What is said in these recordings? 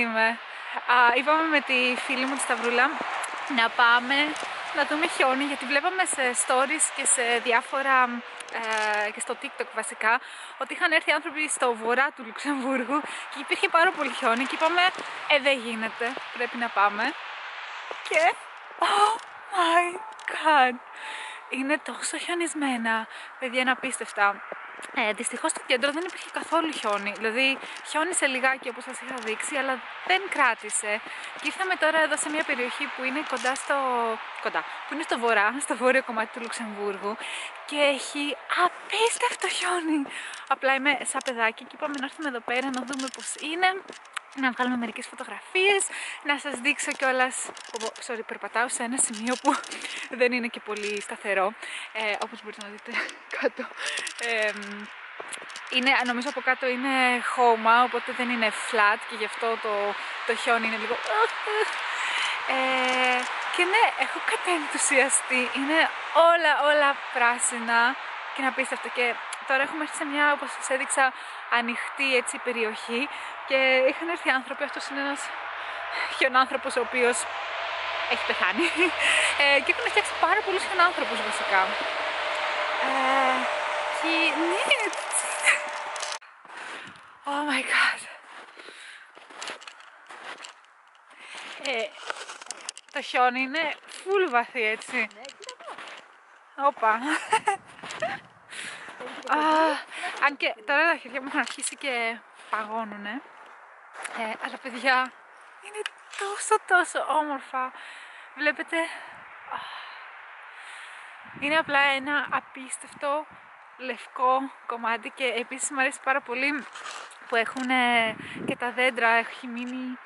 είμαι. Α, είπαμε με τη φίλη μου τη Σταυρούλα να πάμε να δούμε χιόνι γιατί βλέπαμε σε stories και σε διάφορα ε, και στο TikTok βασικά ότι είχαν έρθει άνθρωποι στο βορρά του Λουξεμβούργου και υπήρχε πάρα πολύ χιόνι και είπαμε ε δεν γίνεται, πρέπει να πάμε και oh my god είναι τόσο χιονισμένα. Παιδιά είναι απίστευτα ε, Δυστυχώς στο κέντρο δεν υπήρχε καθόλου χιόνι. Δηλαδή, χιόνισε λιγάκι όπως σας είχα δείξει, αλλά δεν κράτησε. Και ήρθαμε τώρα εδώ σε μια περιοχή που είναι κοντά στο. κοντά. που είναι στο βορρά, στο βόρειο κομμάτι του Λουξεμβούργου. Και έχει απίστευτο χιόνι. Απλά είμαι σαν παιδάκι και είπαμε να έρθουμε εδώ πέρα να δούμε πώς είναι να βγάλουμε μερικές φωτογραφίες, να σας δείξω κιόλας, sorry, περπατάω σε ένα σημείο που δεν είναι και πολύ σταθερό, ε, όπως μπορείτε να δείτε κάτω. Ε, είναι, νομίζω από κάτω είναι χώμα, οπότε δεν είναι flat και γι' αυτό το, το χιόνι είναι λίγο... Ε, και ναι, έχω κατενθουσιαστεί. Είναι όλα, όλα πράσινα και είναι απίστευτο. Και τώρα έχουμε έρθει σε μια, όπως σας έδειξα, ανοιχτή έτσι περιοχή και είχαν έρθει άνθρωποι, αυτός είναι ένας χιονάνθρωπος ο οποίος έχει πεθάνει ε, και έχουν φτιάξει πάρα πολλούς χιονάνθρωπους βασικά. Ε, και ναι, oh my god. Ε, το χιόνι είναι full βαθύ έτσι. Ναι, Όπα. αν και τώρα τα χέρια μου έχουν αρχίσει και παγώνουνε. Ε, αλλά παιδιά, είναι τόσο τόσο όμορφα. Βλέπετε, είναι απλά ένα απίστευτο λευκό κομμάτι και επίσης μου αρέσει πάρα πολύ που έχουν και τα δέντρα, έχει μείνει,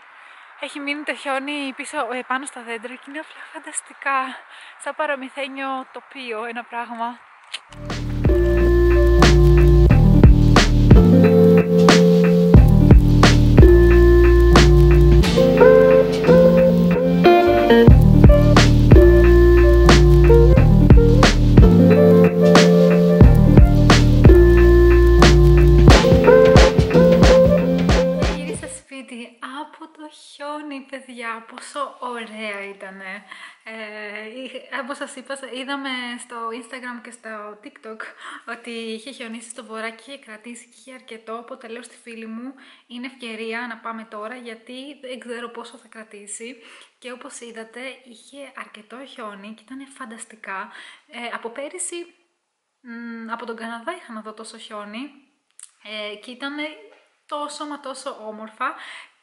έχει μείνει το χιόνι πίσω ε, πάνω στα δέντρα και είναι απλά φανταστικά, σαν παραμυθένιο τοπίο ένα πράγμα. Όπως σας είπα, είδαμε στο Instagram και στο TikTok ότι είχε χιονίσει στο βορρά και είχε κρατήσει και είχε αρκετό, οπότε λέω στη φίλη μου είναι ευκαιρία να πάμε τώρα γιατί δεν ξέρω πόσο θα κρατήσει και όπως είδατε είχε αρκετό χιόνι και ήταν φανταστικά. Ε, από πέρυσι, από τον Καναδά είχα να δω τόσο χιόνι ε, και ήταν τόσο μα τόσο όμορφα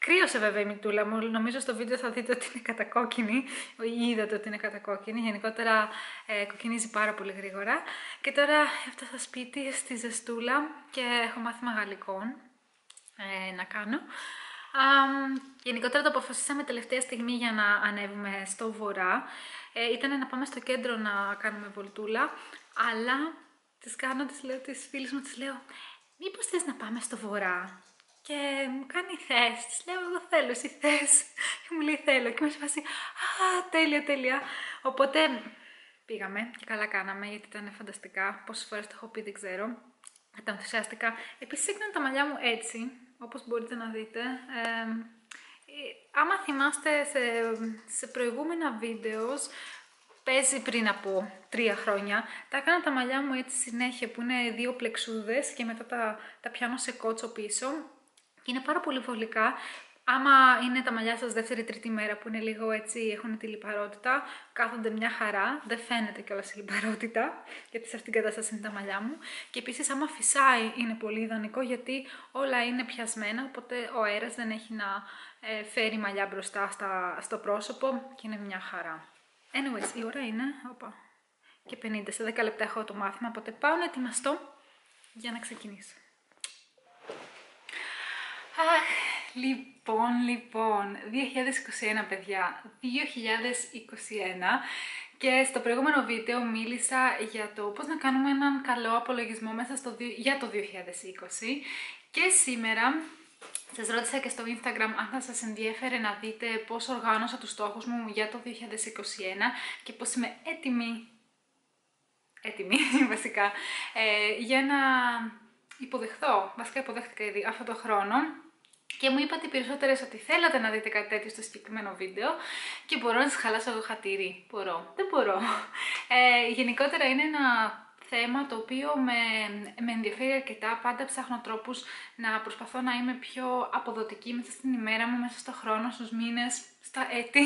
Κρύωσε βέβαια η μητούλα μου, νομίζω στο βίντεο θα δείτε ότι είναι κατακόκκινη, ή είδατε ότι είναι κατακόκκινη, γενικότερα ε, κοκκινίζει πάρα πολύ γρήγορα. Και τώρα έφτασα σπίτι στη ζεστούλα και έχω μάθημα γαλλικών ε, να κάνω. Um, γενικότερα το αποφασίσαμε τελευταία στιγμή για να ανέβουμε στο βορρά. Ε, ήταν να πάμε στο κέντρο να κάνουμε βολτούλα, αλλά τις κάνω, τις λέω, τις φίλες μου, τις λέω, μήπως θες να πάμε στο βορρά; Και μου κάνει θες, της λέω εγώ θέλω, εσύ θες. Και μου λέει θέλω και με φάση, α τέλεια τέλεια. Οπότε πήγαμε και καλά κάναμε γιατί ήταν φανταστικά. Πόσες φορές το έχω πει δεν ξέρω. Ήταν ενθουσιαστικά. Επίσης έκανα τα μαλλιά μου έτσι, όπως μπορείτε να δείτε. Ε, άμα θυμάστε σε, σε προηγούμενα βίντεος, παίζει πριν από τρία χρόνια, τα έκανα τα μαλλιά μου έτσι συνέχεια που είναι δύο πλεξούδες και μετά τα, τα πιάνω σε κότσο πίσω είναι πάρα πολύ βολικά. Άμα είναι τα μαλλιά σας δεύτερη-τρίτη μέρα που είναι λίγο έτσι, έχουν τη λιπαρότητα, κάθονται μια χαρά, δεν φαίνεται κιόλας η λιπαρότητα, γιατί σε αυτήν την κατάσταση είναι τα μαλλιά μου. Και επίσης άμα φυσάει είναι πολύ ιδανικό γιατί όλα είναι πιασμένα, οπότε ο αέρας δεν έχει να ε, φέρει μαλλιά μπροστά στα, στο πρόσωπο και είναι μια χαρά. Anyways, η ώρα είναι, όπα, και 50, σε 10 λεπτά έχω το μάθημα, οπότε πάω να ετοιμαστώ για να ξεκινήσω. Αχ, λοιπόν, λοιπόν, 2021 παιδιά, 2021 και στο προηγούμενο βίντεο μίλησα για το πώς να κάνουμε έναν καλό απολογισμό μέσα στο, για το 2020 και σήμερα σας ρώτησα και στο Instagram αν θα σας ενδιέφερε να δείτε πώς οργάνωσα τους στόχους μου για το 2021 και πώς είμαι έτοιμη, έτοιμη βασικά, ε, για να υποδεχθώ, βασικά υποδέχτηκα ήδη αυτό το χρόνο και μου είπατε περισσότερες ότι θέλατε να δείτε κάτι τέτοιο στο συγκεκριμένο βίντεο και μπορώ να σας χαλάσω εγώ χατήρι. Μπορώ. Δεν μπορώ. Ε, γενικότερα είναι ένα θέμα το οποίο με, με ενδιαφέρει αρκετά. Πάντα ψάχνω τρόπους να προσπαθώ να είμαι πιο αποδοτική μέσα στην ημέρα μου, μέσα στο χρόνο, στους μήνες, στα έτη.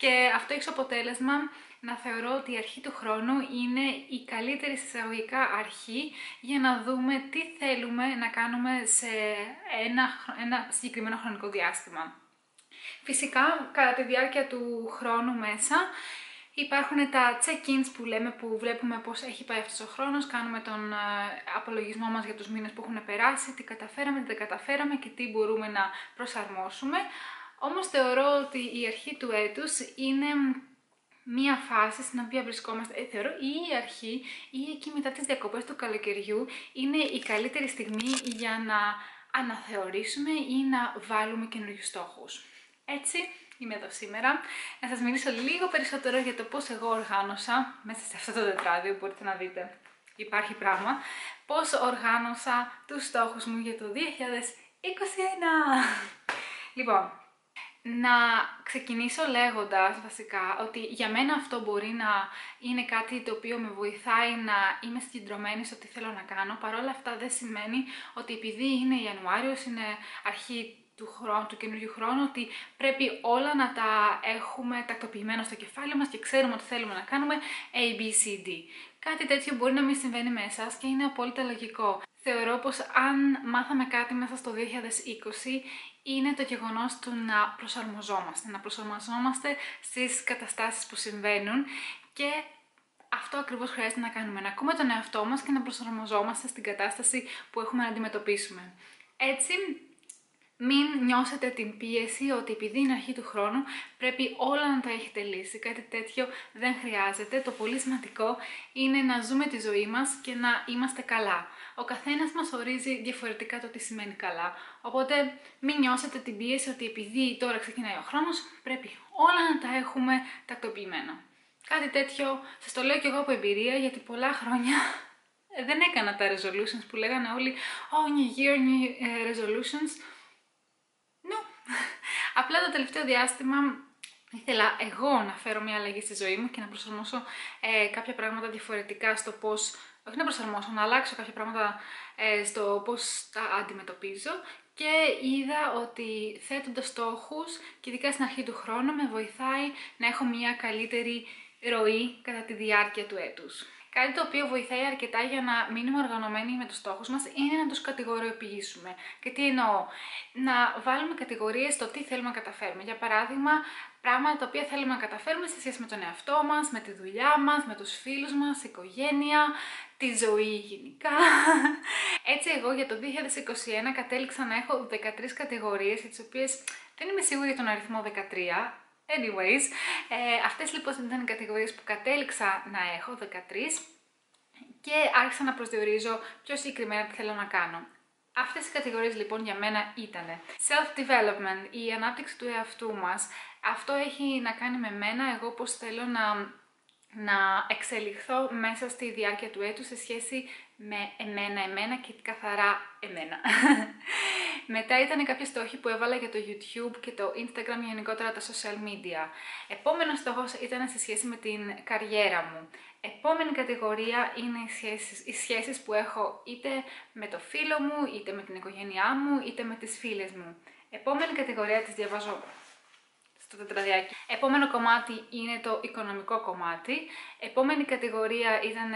Και αυτό έχει αποτέλεσμα να θεωρώ ότι η αρχή του χρόνου είναι η καλύτερη συσταγωγικά αρχή για να δούμε τι θέλουμε να κάνουμε σε ένα, ένα συγκεκριμένο χρονικό διάστημα. Φυσικά, κατά τη διάρκεια του χρόνου μέσα, Υπάρχουν τα check-ins που λέμε που βλέπουμε πώς έχει πάει αυτός ο χρόνος, κάνουμε τον ε, απολογισμό μας για τους μήνες που έχουν περάσει, τι καταφέραμε, τι δεν καταφέραμε και τι μπορούμε να προσαρμόσουμε. Όμως θεωρώ ότι η αρχή του έτους είναι μία φάση στην οποία βρισκόμαστε, ε, θεωρώ ή η αρχή ή εκεί μετά τις διακοπές του καλοκαιριού είναι η καλύτερη στιγμή για να αναθεωρήσουμε ή να βάλουμε καινούριους στόχους. Έτσι, είμαι εδώ σήμερα να σας μιλήσω λίγο περισσότερο για το πώς εγώ οργάνωσα μέσα σε αυτό το τετράδιο, μπορείτε να δείτε υπάρχει πράγμα, πώς οργάνωσα τους στόχους μου για το 2021. Λοιπόν, να ξεκινήσω λέγοντας βασικά ότι για μένα αυτό μπορεί να είναι κάτι το οποίο με βοηθάει να είμαι συγκεντρωμένη στο τι θέλω να κάνω. Παρ' όλα αυτά δεν σημαίνει ότι επειδή είναι Ιανουάριος, είναι αρχή του, χρόνου, του καινούριου χρόνου, ότι πρέπει όλα να τα έχουμε τακτοποιημένα στο κεφάλι μας και ξέρουμε ότι θέλουμε να κάνουμε A, B, C, D. Κάτι τέτοιο μπορεί να μην συμβαίνει με εσάς και είναι απόλυτα λογικό. Θεωρώ πως αν μάθαμε κάτι μέσα στο 2020 είναι το γεγονός του να προσαρμοζόμαστε, να προσαρμοζόμαστε στις καταστάσεις που συμβαίνουν και αυτό ακριβώς χρειάζεται να κάνουμε, να ακούμε τον εαυτό μας και να προσαρμοζόμαστε στην κατάσταση που έχουμε να αντιμετωπίσουμε. Έτσι, μην νιώσετε την πίεση ότι επειδή είναι αρχή του χρόνου πρέπει όλα να τα έχετε λύσει. Κάτι τέτοιο δεν χρειάζεται. Το πολύ σημαντικό είναι να ζούμε τη ζωή μας και να είμαστε καλά. Ο καθένας μας ορίζει διαφορετικά το τι σημαίνει καλά. Οπότε μην νιώσετε την πίεση ότι επειδή τώρα ξεκινάει ο χρόνος πρέπει όλα να τα έχουμε τακτοποιημένα. Κάτι τέτοιο σας το λέω και εγώ από εμπειρία γιατί πολλά χρόνια δεν έκανα τα resolutions που λέγανε όλοι Oh, new year, new ε, resolutions Απλά το τελευταίο διάστημα ήθελα εγώ να φέρω μια αλλαγή στη ζωή μου και να προσαρμόσω ε, κάποια πράγματα διαφορετικά στο πώς, όχι να προσαρμόσω, να αλλάξω κάποια πράγματα ε, στο πώς τα αντιμετωπίζω και είδα ότι θέτοντας στόχους και ειδικά στην αρχή του χρόνου με βοηθάει να έχω μια καλύτερη ροή κατά τη διάρκεια του έτους. Κάτι το οποίο βοηθάει αρκετά για να μείνουμε οργανωμένοι με τους στόχους μας είναι να τους κατηγοριοποιήσουμε. Και τι εννοώ, να βάλουμε κατηγορίες στο τι θέλουμε να καταφέρουμε. Για παράδειγμα, πράγματα τα οποία θέλουμε να καταφέρουμε σε σχέση με τον εαυτό μας, με τη δουλειά μας, με τους φίλους μας, οικογένεια, τη ζωή γενικά. Έτσι εγώ για το 2021 κατέληξα να έχω 13 κατηγορίες, τις οποίες δεν είμαι σίγουρη για τον αριθμό 13, Anyways, ε, αυτές λοιπόν ήταν οι κατηγορίες που κατέληξα να έχω, 13, και άρχισα να προσδιορίζω πιο συγκεκριμένα τι θέλω να κάνω. Αυτές οι κατηγορίες λοιπόν για μένα ήταν self-development, η ανάπτυξη του εαυτού μας. Αυτό έχει να κάνει με μένα, εγώ πώς θέλω να, να εξελιχθώ μέσα στη διάρκεια του έτους σε σχέση με εμένα, εμένα και καθαρά εμένα. Μετά ήταν κάποιοι στόχοι που έβαλα για το YouTube και το Instagram γενικότερα τα social media. Επόμενος στόχος ήταν σε σχέση με την καριέρα μου. Επόμενη κατηγορία είναι οι σχέσεις, οι σχέσεις που έχω είτε με το φίλο μου, είτε με την οικογένειά μου, είτε με τις φίλες μου. Επόμενη κατηγορία τις διαβάζω στο τετραδιάκι. Επόμενο κομμάτι είναι το οικονομικό κομμάτι. Επόμενη κατηγορία ήταν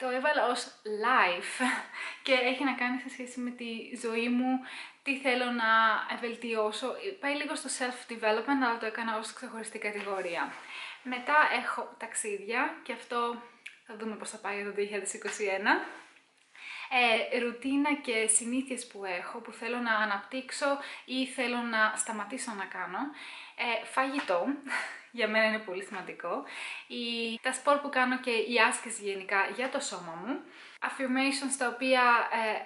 το έβαλα ως life και έχει να κάνει σε σχέση με τη ζωή μου, τι θέλω να βελτιώσω. Πάει λίγο στο self-development, αλλά το έκανα ως ξεχωριστή κατηγορία. Μετά έχω ταξίδια και αυτό θα δούμε πώς θα πάει το 2021. Ε, ρουτίνα και συνήθειες που έχω, που θέλω να αναπτύξω ή θέλω να σταματήσω να κάνω. Ε, φαγητό, για μένα είναι πολύ σημαντικό. Η, τα σπορ που κάνω και η άσκηση γενικά για το σώμα μου. Affirmations τα οποία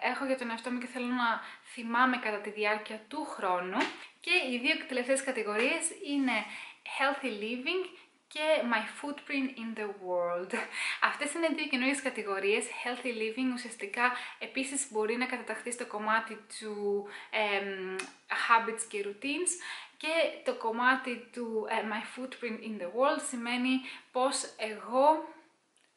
ε, έχω για τον εαυτό μου και θέλω να θυμάμαι κατά τη διάρκεια του χρόνου. Και οι δύο τελευταίες κατηγορίες είναι healthy living και My Footprint in the World. Αυτές είναι δύο καινούριες κατηγορίες. Healthy Living ουσιαστικά επίσης μπορεί να καταταχθεί στο κομμάτι του Habits και Routines και το κομμάτι του ε, My Footprint in the World σημαίνει πως εγώ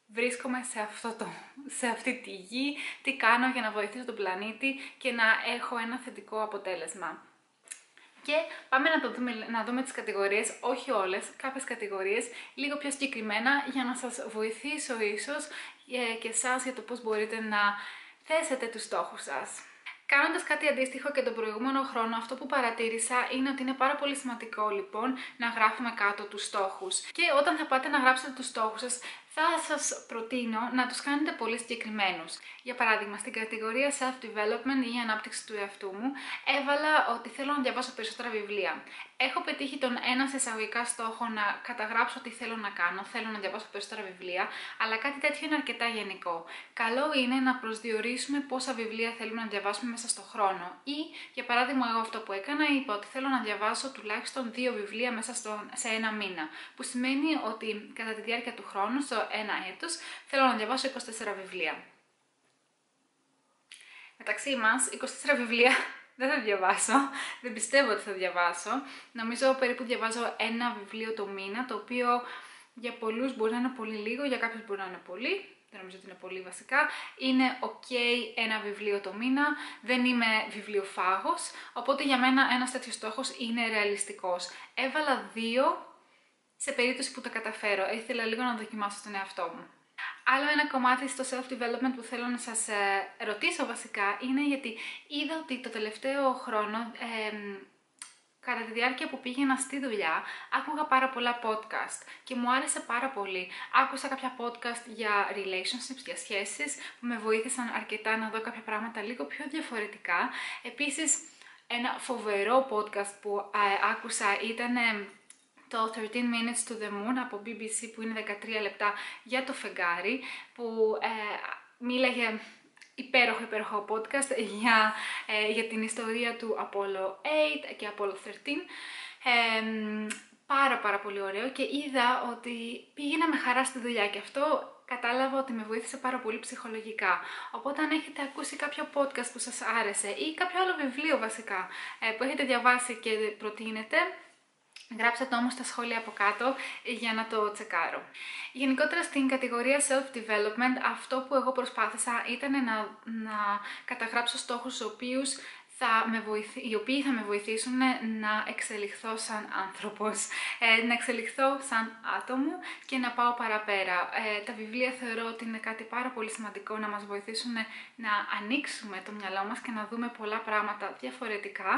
βρίσκομαι σε, αυτό το, σε αυτή τη γη, τι κάνω για να βοηθήσω τον πλανήτη και να έχω ένα θετικό αποτέλεσμα. Και πάμε να, το δούμε, να δούμε τις κατηγορίες, όχι όλες, κάποιες κατηγορίες, λίγο πιο συγκεκριμένα για να σας βοηθήσω ίσως ε, και εσάς για το πώς μπορείτε να θέσετε τους στόχους σας. Κάνοντας κάτι αντίστοιχο και τον προηγούμενο χρόνο, αυτό που παρατήρησα είναι ότι είναι πάρα πολύ σημαντικό λοιπόν να γράφουμε κάτω τους στόχους. Και όταν θα πάτε να γράψετε τους στόχους σας, θα σας προτείνω να τους κάνετε πολύ συγκεκριμένους. Για παράδειγμα, στην κατηγορία Self-Development ή Ανάπτυξη του εαυτού μου, έβαλα ότι θέλω να διαβάσω περισσότερα βιβλία. Έχω πετύχει τον ένα σε εισαγωγικά στόχο να καταγράψω τι θέλω να κάνω, θέλω να διαβάσω περισσότερα βιβλία, αλλά κάτι τέτοιο είναι αρκετά γενικό. Καλό είναι να προσδιορίσουμε πόσα βιβλία θέλουμε να διαβάσουμε μέσα στο χρόνο. Ή, για παράδειγμα, εγώ αυτό που έκανα, είπα ότι θέλω να διαβάσω τουλάχιστον δύο βιβλία μέσα στο, σε ένα μήνα. Που σημαίνει ότι κατά τη διάρκεια του χρόνου, στο ένα έτος, θέλω να διαβάσω 24 βιβλία. Μεταξύ μας, 24 βιβλία δεν θα διαβάσω, δεν πιστεύω ότι θα διαβάσω. Νομίζω περίπου διαβάζω ένα βιβλίο το μήνα, το οποίο για πολλούς μπορεί να είναι πολύ λίγο, για κάποιους μπορεί να είναι πολύ, δεν νομίζω ότι είναι πολύ βασικά. Είναι ok ένα βιβλίο το μήνα, δεν είμαι βιβλιοφάγος, οπότε για μένα ένας τέτοιος στόχος είναι ρεαλιστικός. Έβαλα δύο σε περίπτωση που το καταφέρω. Ήθελα λίγο να δοκιμάσω τον εαυτό μου. Άλλο ένα κομμάτι στο self-development που θέλω να σας ε, ρωτήσω βασικά είναι γιατί είδα ότι το τελευταίο χρόνο, ε, κατά τη διάρκεια που πήγαινα στη δουλειά, άκουγα πάρα πολλά podcast και μου άρεσε πάρα πολύ. Άκουσα κάποια podcast για relationships, για σχέσεις, που με βοήθησαν αρκετά να δω κάποια πράγματα λίγο πιο διαφορετικά. Επίσης, ένα φοβερό podcast που ε, άκουσα ήταν το 13 Minutes to the Moon από BBC που είναι 13 λεπτά για το φεγγάρι που ε, μίλαγε υπέροχο υπέροχο podcast για, ε, για την ιστορία του Apollo 8 και Apollo 13 ε, πάρα πάρα πολύ ωραίο και είδα ότι πήγαινα με χαρά στη δουλειά και αυτό κατάλαβα ότι με βοήθησε πάρα πολύ ψυχολογικά. Οπότε αν έχετε ακούσει κάποιο podcast που σας άρεσε ή κάποιο άλλο βιβλίο βασικά ε, που έχετε διαβάσει και προτείνετε, Γράψτε το όμως στα σχόλια από κάτω για να το τσεκάρω. Γενικότερα στην κατηγορία self-development αυτό που εγώ προσπάθησα ήταν να, να καταγράψω στόχους στους οποίους θα με οι οποίοι θα με βοηθήσουν να εξελιχθώ σαν άνθρωπος, ε, να εξελιχθώ σαν άτομο και να πάω παραπέρα. Ε, τα βιβλία θεωρώ ότι είναι κάτι πάρα πολύ σημαντικό να μας βοηθήσουν να ανοίξουμε το μυαλό μας και να δούμε πολλά πράγματα διαφορετικά,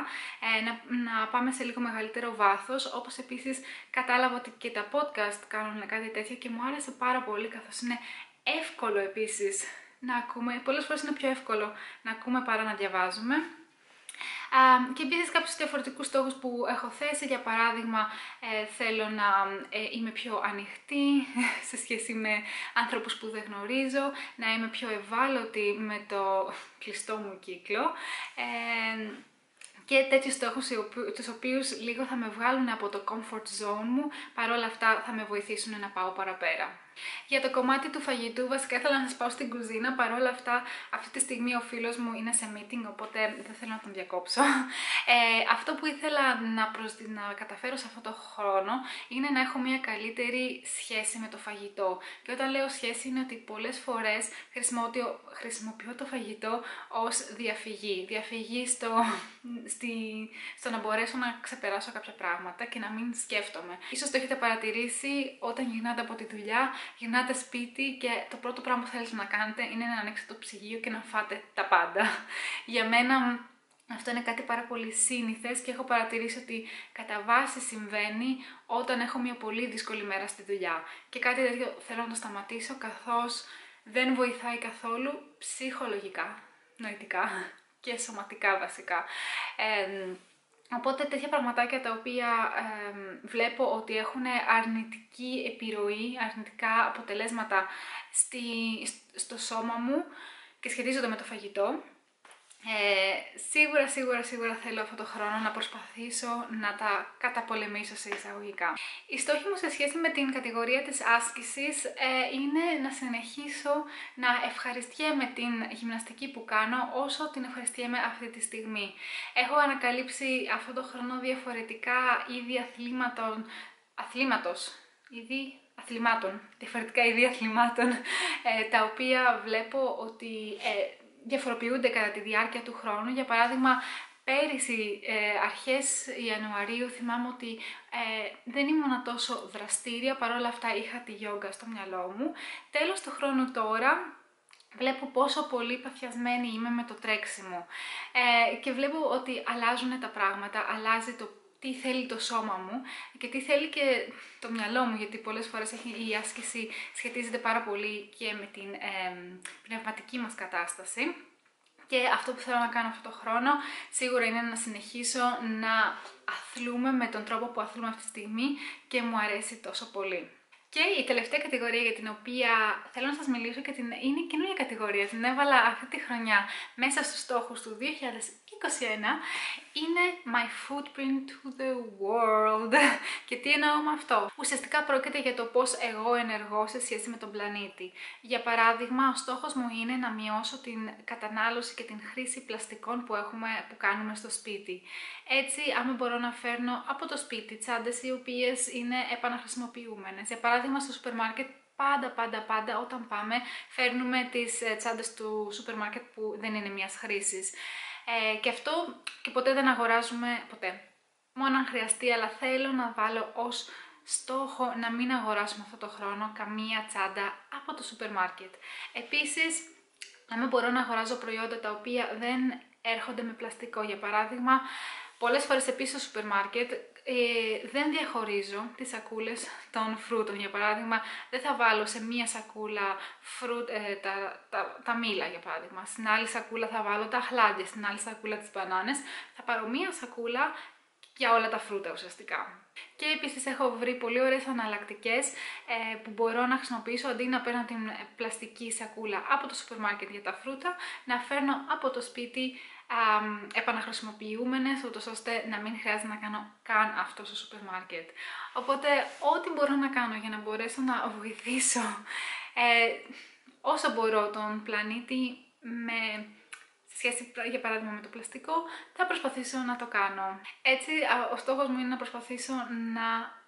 ε, να, να πάμε σε λίγο μεγαλύτερο βάθος, όπως επίσης κατάλαβα ότι και τα podcast κάνουν κάτι τέτοιο και μου άρεσε πάρα πολύ καθώς είναι εύκολο επίσης να ακούμε, πολλές φορές είναι πιο εύκολο να ακούμε παρά να διαβάζουμε και επίσης κάποιους διαφορετικούς στόχους που έχω θέσει. Για παράδειγμα, ε, θέλω να ε, είμαι πιο ανοιχτή σε σχέση με άνθρωπους που δεν γνωρίζω, να είμαι πιο ευάλωτη με το κλειστό μου κύκλο. Ε, και τέτοιους στόχους τους οποίους λίγο θα με βγάλουν από το comfort zone μου, παρόλα αυτά θα με βοηθήσουν να πάω παραπέρα. Για το κομμάτι του φαγητού, βασικά ήθελα να σας πάω στην κουζίνα. Παρ' όλα αυτά, αυτή τη στιγμή ο φίλος μου είναι σε meeting, οπότε δεν θέλω να τον διακόψω. Ε, αυτό που ήθελα να, προσ... να καταφέρω σε αυτό το χρόνο είναι να έχω μια καλύτερη σχέση με το φαγητό. Και όταν λέω σχέση, είναι ότι πολλές φορές χρησιμοποιώ... χρησιμοποιώ το φαγητό ως διαφυγή. Διαφυγή στο... Στη... στο να μπορέσω να ξεπεράσω κάποια πράγματα και να μην σκέφτομαι. Ίσως το έχετε παρατηρήσει όταν γυρνάτε από τη δουλειά γυρνάτε σπίτι και το πρώτο πράγμα που θέλετε να κάνετε είναι να ανοίξετε το ψυγείο και να φάτε τα πάντα. Για μένα αυτό είναι κάτι πάρα πολύ σύνηθες και έχω παρατηρήσει ότι κατά βάση συμβαίνει όταν έχω μια πολύ δύσκολη μέρα στη δουλειά. Και κάτι τέτοιο θέλω να το σταματήσω καθώς δεν βοηθάει καθόλου ψυχολογικά, νοητικά και σωματικά βασικά. Ε, Οπότε τέτοια πραγματάκια τα οποία βλέπω ότι έχουν αρνητική επιρροή, αρνητικά αποτελέσματα στη, στο σώμα μου και σχετίζονται με το φαγητό, Ε, σίγουρα, σίγουρα, σίγουρα θέλω αυτό το χρόνο να προσπαθήσω να τα καταπολεμήσω σε εισαγωγικά. Η στόχη μου σε σχέση με την κατηγορία της άσκησης ε, είναι να συνεχίσω να ευχαριστιέμαι την γυμναστική που κάνω όσο την ευχαριστιέμαι αυτή τη στιγμή. Έχω ανακαλύψει αυτό το χρόνο διαφορετικά είδη αθλήματων, αθλήματος, είδη αθλημάτων, διαφορετικά είδη αθλημάτων, ε, τα οποία βλέπω ότι ε, διαφοροποιούνται κατά τη διάρκεια του χρόνου. Για παράδειγμα, πέρυσι ε, αρχές Ιανουαρίου θυμάμαι ότι ε, δεν ήμουν τόσο δραστήρια, παρόλα αυτά είχα τη γιόγκα στο μυαλό μου. Τέλος του χρόνου τώρα βλέπω πόσο πολύ παθιασμένη είμαι με το τρέξιμο ε, και βλέπω ότι αλλάζουν τα πράγματα, αλλάζει το τι θέλει το σώμα μου και τι θέλει και το μυαλό μου, γιατί πολλές φορές η άσκηση σχετίζεται πάρα πολύ και με την πνευματική μας κατάσταση. Και αυτό που θέλω να κάνω αυτό το χρόνο σίγουρα είναι να συνεχίσω να αθλούμε με τον τρόπο που αθλούμε αυτή τη στιγμή και μου αρέσει τόσο πολύ. Και η τελευταία κατηγορία για την οποία θέλω να σας μιλήσω και την... είναι καινούργια κατηγορία, την έβαλα αυτή τη χρονιά μέσα στους στόχους του 2021 είναι My Footprint to the World. Και τι εννοώ με αυτό; Ουσιαστικά πρόκειται για το πώς εγώ ενεργώ σε σχέση με τον πλανήτη. Για παράδειγμα, ο στόχος μου είναι να μειώσω την κατανάλωση και την χρήση πλαστικών που, έχουμε, που κάνουμε στο σπίτι. Έτσι, άμα μπορώ να φέρνω από το σπίτι τσάντες οι οποίες είναι επαναχρησιμοποιούμενες. Για παράδειγμα, στο σούπερ μάρκετ πάντα, πάντα, πάντα όταν πάμε φέρνουμε τις ε, τσάντες του σούπερ μάρκετ που δεν είναι μιας χρήσης. Ε, και αυτό και ποτέ δεν αγοράζουμε, ποτέ. Μόνο αν χρειαστεί, αλλά θέλω να βάλω ως στόχο να μην αγοράσουμε αυτό το χρόνο καμία τσάντα από το σούπερ μάρκετ. Επίσης, να μην μπορώ να αγοράζω προϊόντα τα οποία δεν έρχονται με πλαστικό. Για παράδειγμα, πολλές φορές επίσης στο σούπερ μάρκετ ε, δεν διαχωρίζω τις σακούλες των φρούτων. Για παράδειγμα, δεν θα βάλω σε μία σακούλα φρούτ, ε, τα, τα, τα μήλα, για παράδειγμα. Στην άλλη σακούλα θα βάλω τα χλάδια, στην άλλη σακούλα τις μπανάνες. Θα πάρω μία σακούλα για όλα τα φρούτα ουσιαστικά. Και επίσης έχω βρει πολύ ωραίες αναλλακτικές ε, που μπορώ να χρησιμοποιήσω αντί να παίρνω την πλαστική σακούλα από το σούπερ μάρκετ για τα φρούτα, να φέρνω από το σπίτι επαναχρησιμοποιούμενες, ούτως ώστε να μην χρειάζεται να κάνω καν αυτό στο σούπερ μάρκετ. Οπότε, ό,τι μπορώ να κάνω για να μπορέσω να βοηθήσω ε, όσο μπορώ τον πλανήτη με σχέση για παράδειγμα με το πλαστικό, θα προσπαθήσω να το κάνω. Έτσι, ο στόχος μου είναι να προσπαθήσω να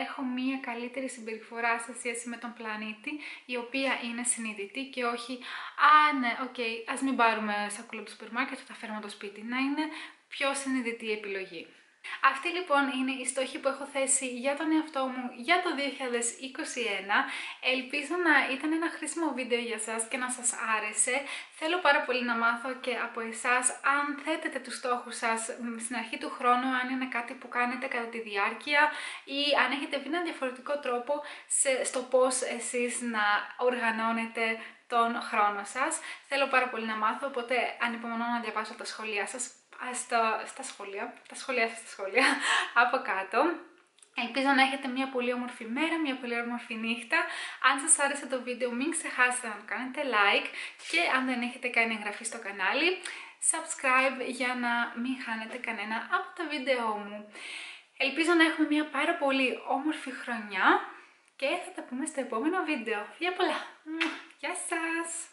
έχω μία καλύτερη συμπεριφορά σε σχέση με τον πλανήτη, η οποία είναι συνειδητή και όχι «Α, ναι, okay, ας μην πάρουμε σακούλα του σούπερ μάρκετ, θα τα φέρουμε το σπίτι». Να είναι πιο συνειδητή η επιλογή. Αυτοί λοιπόν είναι οι στόχοι που έχω θέσει για τον εαυτό μου για το 2021. Ελπίζω να ήταν ένα χρήσιμο βίντεο για σας και να σας άρεσε. Θέλω πάρα πολύ να μάθω και από εσάς αν θέτετε τους στόχους σας στην αρχή του χρόνου, αν είναι κάτι που κάνετε κατά τη διάρκεια ή αν έχετε βρει ένα διαφορετικό τρόπο στο πώς εσείς να οργανώνετε τον χρόνο σας. Θέλω πάρα πολύ να μάθω, οπότε ανυπομονώ να διαβάσω τα σχόλιά σας στα, στα σχόλια, τα σχόλια σας στα σχόλια από κάτω. Ελπίζω να έχετε μια πολύ όμορφη μέρα, μια πολύ όμορφη νύχτα. Αν σας άρεσε το βίντεο μην ξεχάσετε να κάνετε like και αν δεν έχετε κάνει εγγραφή στο κανάλι, subscribe για να μην χάνετε κανένα από τα βίντεο μου. Ελπίζω να έχουμε μια πάρα πολύ όμορφη χρονιά και θα τα πούμε στο επόμενο βίντεο. Φιλιά πολλά! Γεια σας!